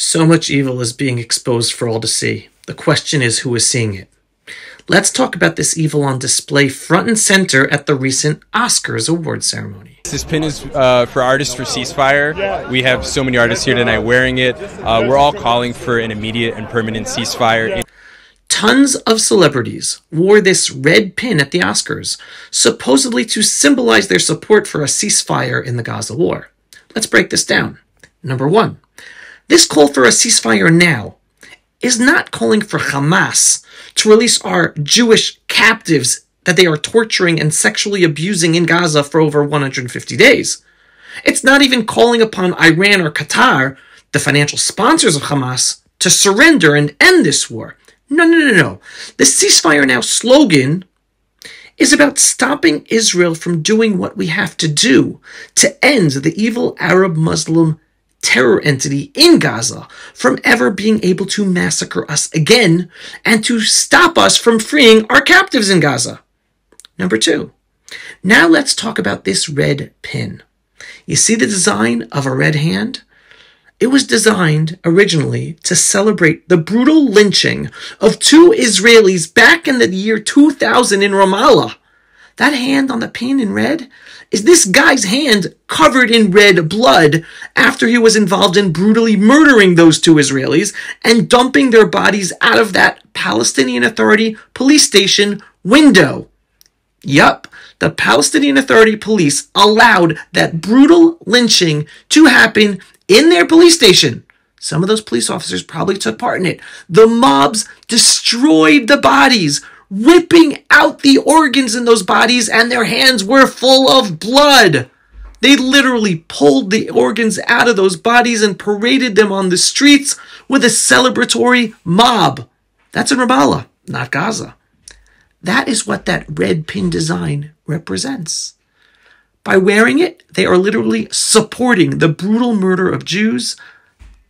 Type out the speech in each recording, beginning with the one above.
So much evil is being exposed for all to see. The question is who is seeing it. Let's talk about this evil on display front and center at the recent Oscars award ceremony. This pin is uh, for artists for ceasefire. We have so many artists here tonight wearing it. Uh, we're all calling for an immediate and permanent ceasefire. Tons of celebrities wore this red pin at the Oscars, supposedly to symbolize their support for a ceasefire in the Gaza war. Let's break this down. Number one, this call for a ceasefire now is not calling for Hamas to release our Jewish captives that they are torturing and sexually abusing in Gaza for over 150 days. It's not even calling upon Iran or Qatar, the financial sponsors of Hamas, to surrender and end this war. No, no, no, no. The ceasefire now slogan is about stopping Israel from doing what we have to do to end the evil Arab Muslim terror entity in Gaza from ever being able to massacre us again and to stop us from freeing our captives in Gaza. Number two, now let's talk about this red pin. You see the design of a red hand? It was designed originally to celebrate the brutal lynching of two Israelis back in the year 2000 in Ramallah. That hand on the pin in red is this guy's hand covered in red blood after he was involved in brutally murdering those two Israelis and dumping their bodies out of that Palestinian Authority police station window. Yup, the Palestinian Authority police allowed that brutal lynching to happen in their police station. Some of those police officers probably took part in it. The mobs destroyed the bodies, ripping out the organs in those bodies, and their hands were full of blood. They literally pulled the organs out of those bodies and paraded them on the streets with a celebratory mob. That's in Ramallah, not Gaza. That is what that red pin design represents. By wearing it, they are literally supporting the brutal murder of Jews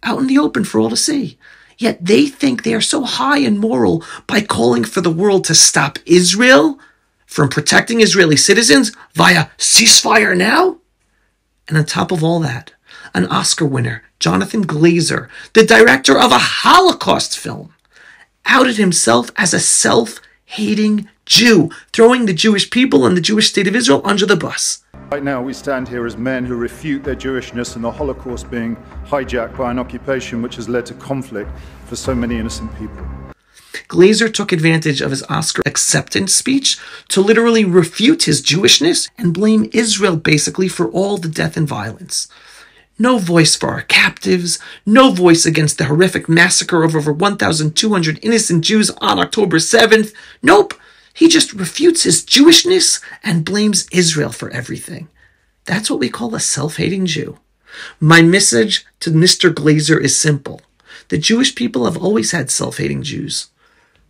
out in the open for all to see. Yet they think they are so high and moral by calling for the world to stop Israel from protecting Israeli citizens via ceasefire now? And on top of all that, an Oscar winner, Jonathan Glazer, the director of a Holocaust film, outed himself as a self hating Jew, throwing the Jewish people and the Jewish state of Israel under the bus. Right now, we stand here as men who refute their Jewishness and the Holocaust being hijacked by an occupation which has led to conflict for so many innocent people. Glazer took advantage of his Oscar acceptance speech to literally refute his Jewishness and blame Israel basically for all the death and violence. No voice for our captives, no voice against the horrific massacre of over 1,200 innocent Jews on October 7th. Nope. He just refutes his Jewishness and blames Israel for everything. That's what we call a self hating Jew. My message to Mr. Glazer is simple. The Jewish people have always had self hating Jews.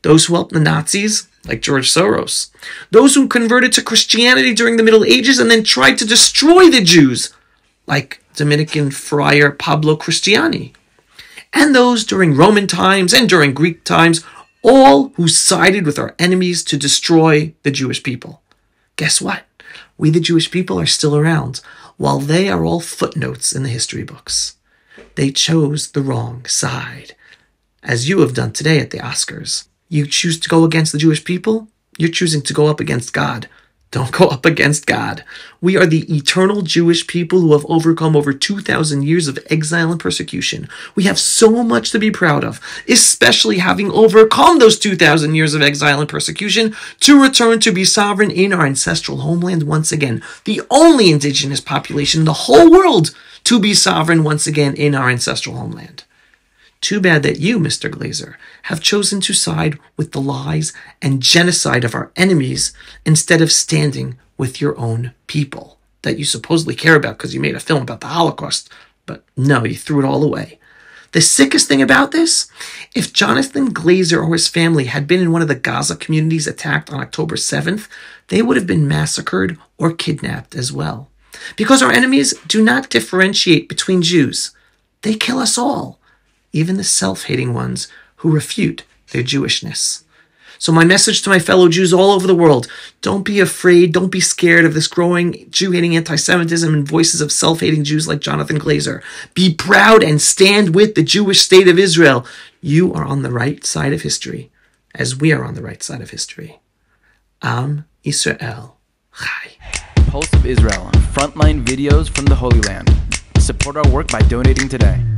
Those who helped the Nazis, like George Soros. Those who converted to Christianity during the Middle Ages and then tried to destroy the Jews, like Dominican friar Pablo Cristiani. And those during Roman times and during Greek times all who sided with our enemies to destroy the Jewish people. Guess what? We, the Jewish people, are still around, while they are all footnotes in the history books. They chose the wrong side, as you have done today at the Oscars. You choose to go against the Jewish people, you're choosing to go up against God. Don't go up against God. We are the eternal Jewish people who have overcome over 2,000 years of exile and persecution. We have so much to be proud of, especially having overcome those 2,000 years of exile and persecution to return to be sovereign in our ancestral homeland once again. The only indigenous population in the whole world to be sovereign once again in our ancestral homeland. Too bad that you, Mr. Glazer, have chosen to side with the lies and genocide of our enemies instead of standing with your own people that you supposedly care about because you made a film about the Holocaust. But no, you threw it all away. The sickest thing about this, if Jonathan Glazer or his family had been in one of the Gaza communities attacked on October 7th, they would have been massacred or kidnapped as well. Because our enemies do not differentiate between Jews. They kill us all even the self hating ones who refute their Jewishness. So, my message to my fellow Jews all over the world don't be afraid, don't be scared of this growing Jew hating anti Semitism and voices of self hating Jews like Jonathan Glazer. Be proud and stand with the Jewish state of Israel. You are on the right side of history, as we are on the right side of history. Am Israel Chai. Pulse of Israel, frontline videos from the Holy Land. Support our work by donating today.